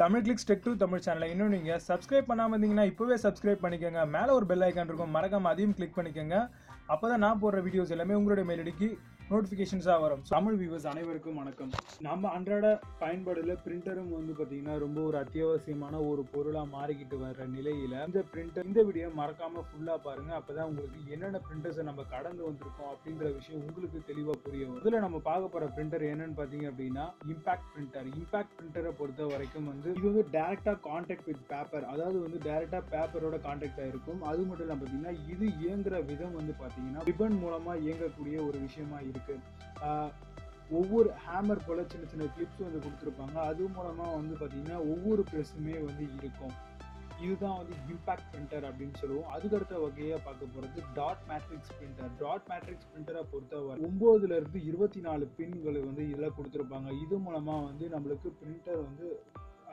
Tamil clicks tech to Tamil சேனலை இன்னும் நீங்கள் சப்ஸ்கிரைப் பண்ணாமல் இருந்தீங்கன்னா இப்போவே சப்ஸ்கிரைப் பண்ணிக்கோங்க. மேலே ஒரு பெல் ஐக்கான் இருக்கும். மறக்காமல் அதையும் கிளிக் பண்ணிக்கோங்க. அப்போ தான் நான் போடுற வீடியோஸ் எல்லாமே உங்களுடைய மெயிலடிக்கு நோட்டிஃபிகேஷன்ஸாக வரும். தமிழ் வியூவர்ஸ் அனைவருக்கும் வணக்கம். நம்ம அன்றாட பயன்பாடுல பிரிண்டரும் வந்து பார்த்தீங்கன்னா ரொம்ப ஒரு அத்தியாவசியமான ஒரு பொருளாக மாறிக்கிட்டு வர்ற நிலையில் இந்த பிரிண்டர் இந்த வீடியோ மறக்காமல் ஃபுல்லாக பாருங்க. அப்பதான் உங்களுக்கு என்னென்ன பிரிண்டர்ஸை நம்ம கடந்து வந்திருக்கோம் அப்படின்ற விஷயம் உங்களுக்கு தெளிவாக புரிய வரும். இதில் நம்ம பார்க்க போகிற பிரிண்டர் என்னன்னு பார்த்தீங்க அப்படின்னா இம்பாக்ட் பிரிண்டர் இம்பாக்ட் பிரிண்டரை பொறுத்த வரைக்கும் வந்து இது வந்து டேரெக்டாக கான்டாக்ட் வித் பேப்பர் அதாவது வந்து டேரெக்டாக பேப்பரோட கான்டாக்டாக இருக்கும். அது மட்டும் இல்லாமல் பார்த்தீங்கன்னா இது இயங்குற விதம் வந்து பார்த்தீங்கன்னா ரிபன் மூலமாக இயங்கக்கூடிய ஒரு விஷயமா இருக்கு. ஒவ்வொரு ஹேமர் போல சின்ன சின்ன கிளிப்ஸ் வந்து கொடுத்துருப்பாங்க. அது மூலமாக வந்து பார்த்தீங்கன்னா ஒவ்வொரு ப்ரெஸ்ஸுமே வந்து இருக்கும். இதுதான் வந்து இம்பாக்ட் பிரிண்டர் அப்படின்னு சொல்லுவோம். அதுக்கடுத்த வகையாக பார்க்க போகிறது dot matrix printer dot matrix பிரிண்டரை பொறுத்தவரை ஒம்பதுலேருந்து இருபத்தி நாலு பின்களை வந்து இதில் கொடுத்துருப்பாங்க. இது மூலமாக வந்து நம்மளுக்கு பிரிண்டர் வந்து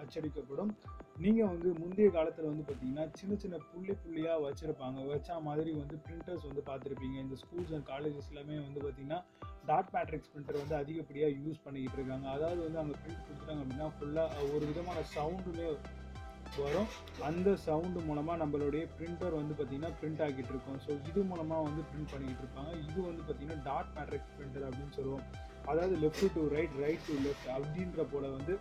அச்சடிக்கப்படும். நீங்கள் வந்து முந்தைய காலத்தில் வந்து பார்த்தீங்கன்னா சின்ன சின்ன புள்ளி புள்ளியாக வச்சுருப்பாங்க. வச்சா மாதிரி வந்து பிரிண்டர்ஸ் வந்து பார்த்துருப்பீங்க இந்த ஸ்கூல்ஸ் அண்ட் காலேஜஸ் எல்லாமே வந்து பார்த்தீங்கன்னா டாட் மேட்ரிக்ஸ் பிரிண்டர் வந்து அதிகப்படியாக யூஸ் பண்ணிக்கிட்டு இருக்காங்க. அதாவது வந்து அங்கே பிரிண்ட் கொடுத்துட்டாங்க அப்படின்னா ஃபுல்லாக ஒரு விதமான சவுண்டுமே வரும். அந்த சவுண்டு மூலமாக நம்மளுடைய பிரிண்டர் வந்து பார்த்திங்கன்னா பிரிண்ட் ஆகிட்டு இருக்கும். ஸோ இது மூலமாக வந்து பிரிண்ட் பண்ணிக்கிட்டு இருப்பாங்க. இது வந்து பார்த்திங்கன்னா டாட் மேட்ரிக்ஸ் பிரிண்டர் அப்படின்னு சொல்லுவோம். அதாவது left to right right to left அப்படின்ற போல் வந்து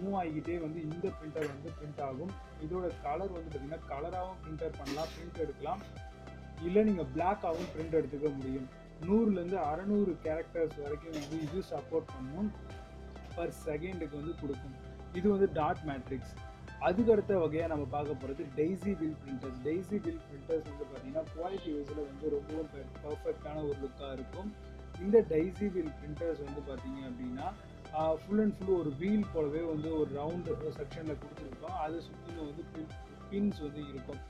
மூவ் ஆகிக்கிட்டே வந்து இந்த பிரிண்டர் வந்து பிரிண்ட் ஆகும். இதோட கலர் வந்து பார்த்திங்கன்னா கலராகவும் பிரிண்டர் பண்ணலாம் பிரிண்ட் எடுக்கலாம். இல்லை நீங்கள் பிளாக்காகவும் பிரிண்ட் எடுத்துக்க முடியும். நூறுலேருந்து அறநூறு கேரக்டர்ஸ் வரைக்கும் வந்து இது சப்போர்ட் பண்ணும் பர் செகண்டுக்கு வந்து கொடுக்கும். இது வந்து டாட் மேட்ரிக்ஸ் அதுக்கு அடுத்த வகையாக நம்ம பார்க்க போகிறது daisy wheel printers daisy wheel printers வந்து பார்த்தீங்கன்னா குவாலிட்டி வைஸில் வந்து ரொம்பவும் பெர்ஃபெக்டான ஒரு லுக்காக இருக்கும். இந்த டைசி பில் பிரிண்டர்ஸ் வந்து பார்த்தீங்க அப்படின்னா ஃபுல் அண்ட் ஃபுல் ஒரு வீல் போலவே வந்து ஒரு ரவுண்டு செக்ஷனில் கொடுத்துருக்கோம். அதை சுற்றிலும் வந்து பின்ஸ் வந்து இருக்கும்.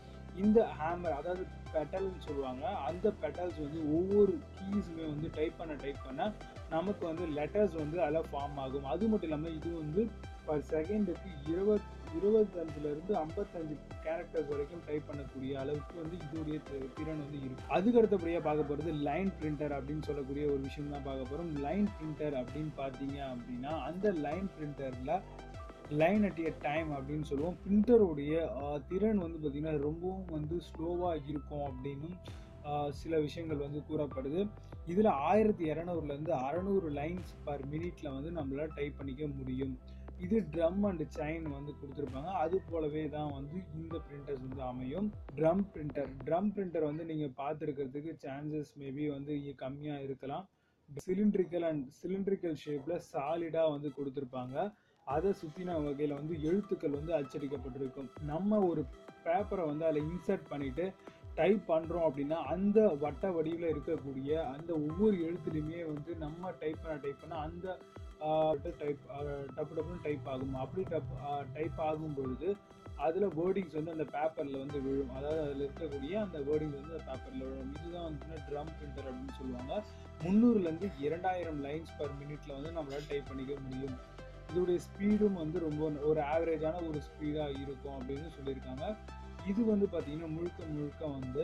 இந்த ஹேமர் அதாவது பெட்டல்னு சொல்லுவாங்க அந்த பெட்டல்ஸ் வந்து ஒவ்வொரு கீஸுமே வந்து டைப் பண்ண டைப் பண்ண நமக்கு வந்து லெட்டர்ஸ் வந்து அதில் ஃபார்ம் ஆகும். அது மட்டும் இல்லாமல் இது வந்து பர் செகண்டுக்கு இருபத் இருபத்தஞ்சுலேருந்து ஐம்பத்தஞ்சு கேரக்டர்ஸ் வரைக்கும் டைப் பண்ணக்கூடிய அளவுக்கு வந்து இதோடைய திறன் வந்து இருக்கும் அதுக்கு அடுத்தபடியாக பார்க்க போகிறது லைன் பிரிண்டர் அப்படின்னு சொல்லக்கூடிய ஒரு விஷயம் தான் பார்க்க போகிறோம் லைன் பிரிண்டர் அப்படின்னு பார்த்தீங்க அப்படின்னா அந்த லைன் பிரிண்டரில் லைன் அட் எ டைம் அப்படின்னு சொல்லுவோம். பிரிண்டருடைய திறன் வந்து பார்த்திங்கன்னா ரொம்பவும் வந்து ஸ்லோவாக இருக்கும் அப்படின்னும் சில விஷயங்கள் வந்து கூறப்படுது. இதில் ஆயிரத்தி இரநூறுலேருந்து அறநூறு லைன்ஸ் பர் மினிட்ல வந்து நம்மளால் டைப் பண்ணிக்க முடியும். இது ட்ரம் அண்ட் செயின் வந்து கொடுத்துருப்பாங்க. அது போலவே தான் வந்து இந்த பிரிண்டர்ஸ் வந்து அமையும். ட்ரம் பிரிண்டர் ட்ரம் பிரிண்டர் வந்து நீங்கள் பார்த்துருக்கிறதுக்கு சான்சஸ் மேபி வந்து கம்மியாக இருக்கலாம். சிலிண்ட்ரிக்கல் அண்ட் சிலிண்ட்ரிக்கல் ஷேப்பில் சாலிடாக வந்து கொடுத்துருப்பாங்க. அதை சுற்றின வகையில் வந்து எழுத்துக்கள் வந்து அச்சடிக்கப்பட்டிருக்கும். நம்ம ஒரு பேப்பரை வந்து அதில் இன்சர்ட் பண்ணிவிட்டு டைப் பண்ணுறோம் அப்படின்னா அந்த வட்ட வடிவில் இருக்கக்கூடிய அந்த ஒவ்வொரு எழுத்துலையுமே வந்து நம்ம டைப் பண்ண டைப் பண்ண அந்த டைப் டப்பு டப்புன்னு டைப் ஆகும்? அப்படி டப் டைப் ஆகும் பொழுது அதில் வேர்டிங்ஸ் வந்து அந்த பேப்பரில் வந்து விழும். அதாவது அதில் இருக்கக்கூடிய அந்த வேர்டிங்ஸ் வந்து அந்த பேப்பரில் விழும். இதுதான் வந்து ட்ரம் பிரிண்டர் அப்படின்னு சொல்லுவாங்க. முந்நூறுலேருந்து இரண்டாயிரம் லைன்ஸ் பர் மினிட்ல வந்து நம்மளால் டைப் பண்ணிக்க முடியும். இதோடைய ஸ்பீடும் வந்து ரொம்ப ஒரு ஆவரேஜான ஒரு ஸ்பீடாக இருக்கும் அப்படின்னு சொல்லியிருக்காங்க. இது வந்து பார்த்திங்கன்னா முழுக்க முழுக்க வந்து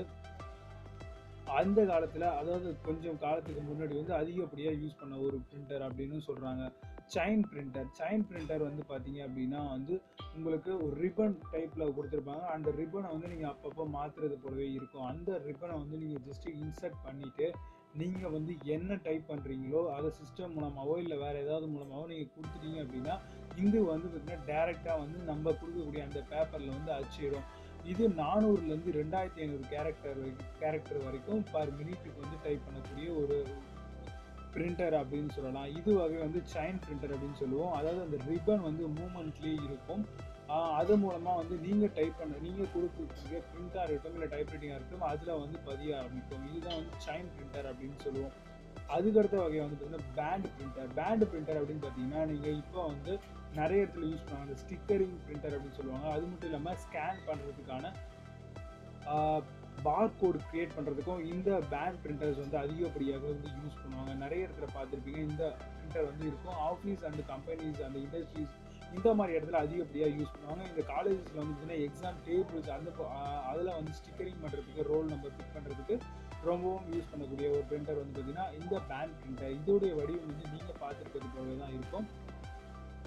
அந்த காலத்தில் அதாவது கொஞ்சம் காலத்துக்கு முன்னாடி வந்து அதிகப்படியாக யூஸ் பண்ண ஒரு பிரிண்டர் அப்படின்னு சொல்கிறாங்க சைன் பிரிண்டர் சைன் பிரிண்டர் வந்து பார்த்தீங்க அப்படின்னா வந்து உங்களுக்கு ஒரு ரிப்பன் டைப்பில் கொடுத்துருப்பாங்க. அந்த ரிப்பனை வந்து நீங்கள் அப்பப்போ மாற்றுறது போலவே இருக்கும். அந்த ரிப்பனை வந்து நீங்கள் ஜஸ்ட்டு இன்சர்ட் பண்ணிவிட்டு நீங்கள் வந்து என்ன டைப் பண்ணுறீங்களோ அதை சிஸ்டம் மூலமாகவோ இல்லை வேறு ஏதாவது மூலமாகவோ நீங்கள் கொடுத்துட்டீங்க அப்படின்னா இது வந்து பார்த்திங்கன்னா டேரெக்டாக வந்து நம்ம கொடுக்கக்கூடிய அந்த பேப்பரில் வந்து அச்சிடும். இது நானூறுலேருந்து ரெண்டாயிரத்தி ஐநூறு கேரக்டர் கேரக்டர் வரைக்கும் பர் மினிட்டுக்கு வந்து டைப் பண்ணக்கூடிய ஒரு பிரிண்டர் அப்படின்னு சொல்லலாம். இது வகை வந்து சைன் பிரிண்டர் அப்படின்னு சொல்லுவோம். அதாவது அந்த ரிப்பன் வந்து மூமெண்ட்லேயே இருக்கும். அது மூலமாக வந்து நீங்கள் டைப் பண்ண நீங்கள் கொடுத்துருக்கீங்க பிரிண்டாக இருக்கட்டும் இல்லை டைப்ரைட்டிங்காக இருக்கட்டும் அதில் வந்து பதிய ஆரம்பிக்கும். இதுதான் வந்து சைன் பிரிண்டர் அப்படின்னு சொல்லுவோம். அதுக்கடுத்த வகை வந்து பார்த்தீங்கன்னா பேண்ட் பிரிண்டர் பேண்ட் பிரிண்டர் அப்படின்னு பார்த்தீங்கன்னா நீங்கள் இப்போ வந்து நிறைய இடத்துல யூஸ் பண்ணுவாங்க. அந்த ஸ்டிக்கரிங் பிரிண்டர் அப்படின்னு சொல்லுவாங்க. அது மட்டும் இல்லாமல் ஸ்கேன் பண்ணுறதுக்கான பார் கோட் க்ரியேட் பண்ணுறதுக்கும் இந்த பேண்ட் பிரிண்டர்ஸ் வந்து அதிகப்படியாக வந்து யூஸ் பண்ணுவாங்க. நிறைய இடத்துல பார்த்துருப்பீங்க. இந்த பிரிண்டர் வந்து இருக்கும். ஆஃபீஸ் அண்ட் கம்பெனிஸ் அந்த இண்டஸ்ட்ரீஸ் இந்த மாதிரி இடத்துல அதிகப்படியாக யூஸ் பண்ணுவாங்க. இந்த காலேஜஸில் வந்து பார்த்தீங்கன்னா எக்ஸாம் டேபிள்ஸ் அந்த அதில் வந்து ஸ்டிக்கரிங் பண்ணுறதுக்கு ரோல் நம்பர் பிக் பண்ணுறதுக்கு ரொம்பவும் யூஸ் பண்ணக்கூடிய ஒரு பிரிண்டர் வந்து பார்த்தீங்கன்னா இந்த பேண்ட் பிரிண்டர் இதோடைய வடிவம் வந்து நீங்கள் பார்த்துருக்கிறது போலவே தான் இருக்கும்.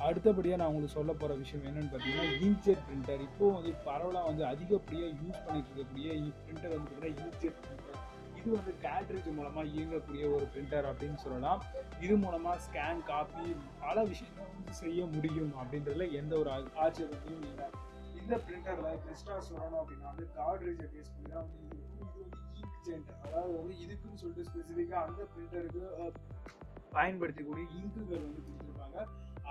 அடுத்தபடியாக நான் உங்களுக்கு சொல்ல போகிற விஷயம் என்னென்னு பார்த்தீங்கன்னா இன்க்ஜெட் பிரிண்டர் இப்போ வந்து பரவலாக வந்து அதிகப்படியாக யூஸ் பண்ணிட்டு இருக்கக்கூடிய பிரிண்டர் வந்து பார்த்தீங்கன்னா இன்க்ஜெட் பிரிண்டர் இது வந்து கேட்ரிஜ் மூலமாக இயங்கக்கூடிய ஒரு பிரிண்டர் அப்படின்னு சொல்லலாம். இது மூலமாக ஸ்கேன் காப்பி பல விஷயங்கள் வந்து செய்ய முடியும் அப்படின்றதுல எந்த ஒரு ஆச்சரியத்தையும் இல்லை. இந்த பிரிண்டரில் கிறிஸ்டா சொல்லணும் அப்படின்னா வந்து கார்ட்ரேஜை பேஸ் பண்ணி தான் வந்து இது வந்து அதாவது வந்து இதுக்குன்னு சொல்லிட்டு ஸ்பெசிஃபிக்காக அந்த பிரிண்டருக்கு பயன்படுத்தக்கூடிய இங்குகள் வந்து கொடுத்துருப்பாங்க.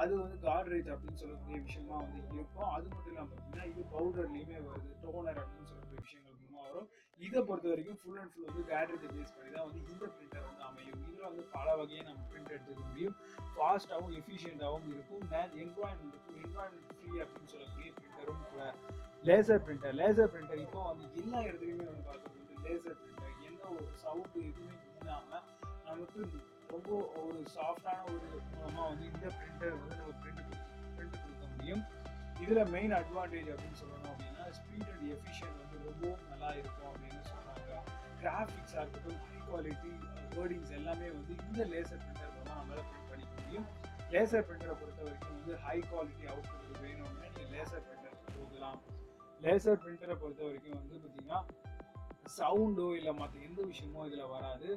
அது வந்து கார்ட்ரேஜ் அப்படின்னு சொல்லக்கூடிய விஷயமா வந்து இருக்கும். அது மட்டும் இல்லாமல் பார்த்தீங்கன்னா இது பவுடர்லேயுமே வருது டோனர் அப்படின்னு சொல்லக்கூடிய விஷயங்கள் மூலமாக வரும். இதை பொறுத்த வரைக்கும் ஃபுல் அண்ட் ஃபுல் வந்து காட்ரேஜை பேஸ் பண்ணி தான் வந்து இந்த பிரிண்டர் வந்து அமையும். இதில் வந்து பல வகையை நம்ம பிரிண்ட் எடுத்துக்க முடியும். ஃபாஸ்ட்டாகவும் எஃபிஷியண்ட்டாகவும் இருக்கும். என்வாயின்மெண்ட் இருக்கும் என்வாயின்மெண்ட் ஃப்ரீ அப்படின்னு சொல்லக்கூடிய பிரிண்டரும் கூட. லேசர் பிரிண்டர் லேசர் பிரிண்டர் இப்போ வந்து எல்லா இடத்துலையுமே வந்து பார்க்குறது லேசர் பிரிண்டர் எந்த ஒரு சவுண்டு எதுவுமே இல்லாமல் நமக்கு ரொம்ப ஒரு சாஃப்டான ஒரு மூலமாக வந்து இந்த பிரிண்டர் வந்து நம்ம பிரிண்ட் பிரிண்ட் கொடுக்க முடியும். இதில் மெயின் அட்வான்டேஜ் அப்படின்னு சொல்லணும் அப்படின்னா ஸ்பீட் அண்ட் எஃபிஷியன்ட் வந்து ரொம்பவும் நல்லா இருக்கும் அப்படின்னு சொல்கிறாங்க கிராஃபிக்ஸாக இருக்கட்டும் ஹை குவாலிட்டி வேர்டிங்ஸ் எல்லாமே வந்து இந்த லேசர் பிரிண்டர் மூலமாக நம்மளால் பிரிண்ட் பண்ணிக்க முடியும். லேசர் பிரிண்டரை பொறுத்த வரைக்கும் வந்து ஹை குவாலிட்டி அவுட்புட் வேணும் அப்படின்னா நீங்கள் லேசர் பிரிண்டர் போகலாம். லேசர் பிரிண்டரை பொறுத்த வரைக்கும் வந்து பார்த்தீங்கன்னா சவுண்டோ இல்லை மற்ற எந்த விஷயமோ இதில் வராது.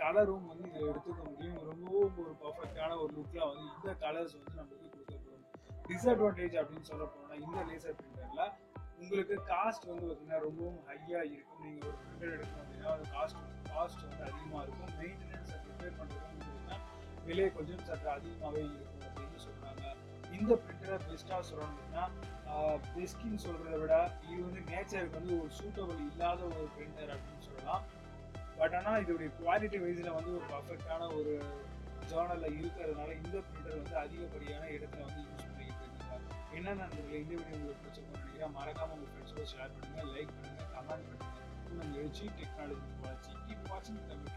கலரும் வந்து இதை எடுத்துக்க முடியும். ரொம்பவும் ஒரு பர்ஃபெக்டான ஒரு லுக்கில் வந்து இந்த கலர்ஸ் வந்து நம்மளுக்கு கொடுக்கப்படும் டிஸ்அட்வான்டேஜ் அப்படின்னு சொல்ல போனால் இந்த லேசர் பிரிண்டரில் உங்களுக்கு காஸ்ட் வந்து பார்த்தீங்கன்னா ரொம்பவும் ஹையாக இருக்கும். நீங்கள் ஒரு பிரிண்டர் எடுக்கணும் அப்படின்னா அது காஸ்ட் காஸ்ட் வந்து அதிகமாக இருக்கும். மெயின்டெனன்ஸ் ரிப்பேர் பண்ணுறதுன்னு பார்த்தீங்கன்னா விலை கொஞ்சம் சற்று அதிகமாகவே இருக்கும் அப்படின்னு சொல்கிறாங்க இந்த பிரிண்டரை பெஸ்ட்டாக சொல்லணும்னா பெஸ்கின்னு சொல்கிறத விட இது வந்து நேச்சருக்கு வந்து ஒரு சூட்டபிள் இல்லாத ஒரு பிரிண்டர் அப்படின்னு சொல்லலாம். பட் ஆனால் இதோடைய குவாலிட்டி வைஸில் வந்து ஒரு பர்ஃபெக்டான ஒரு ஜேர்னலில் இருக்கிறதுனால இந்த பிரிண்டர் வந்து அதிகப்படியான இடத்துல வந்து யூஸ் பண்ணிக்கிட்டு இருக்காங்க. என்ன நண்பர்களே இந்த வீடியோ உங்களுக்கு பிடிச்சிருக்கோம் நினைக்கிறேன். மறக்காம உங்கள் ஃப்ரெண்ட்ஸோட ஷேர் பண்ணுங்க லைக் பண்ணுங்க கமெண்ட் பண்ணுங்க. நம்ம எழுச்சி டெக்னாலஜி வளர்ச்சி கீப் வாட்சிங் தமிழ்